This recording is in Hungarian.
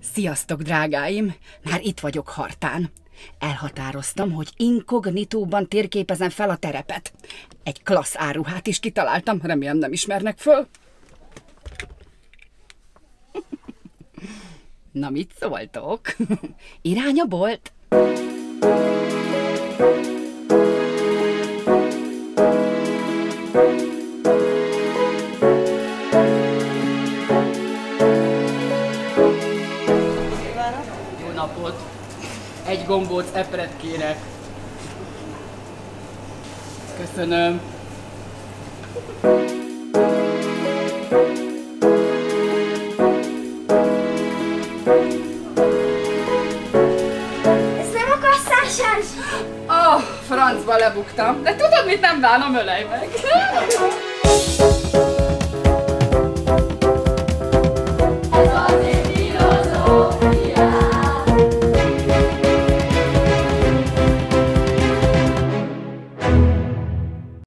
Sziasztok, drágáim! Már itt vagyok Hartán. Elhatároztam, hogy inkognitóban térképezem fel a terepet. Egy klassz áruhát is kitaláltam, remélem nem ismernek föl. Na, mit szóltok? Irány a bolt? Jó napot! Egy gombóc epret kérek. Köszönöm. Ez nem a kasszásás? Oh, francba lebuktam. De tudod, mit nem bánom, ölej meg.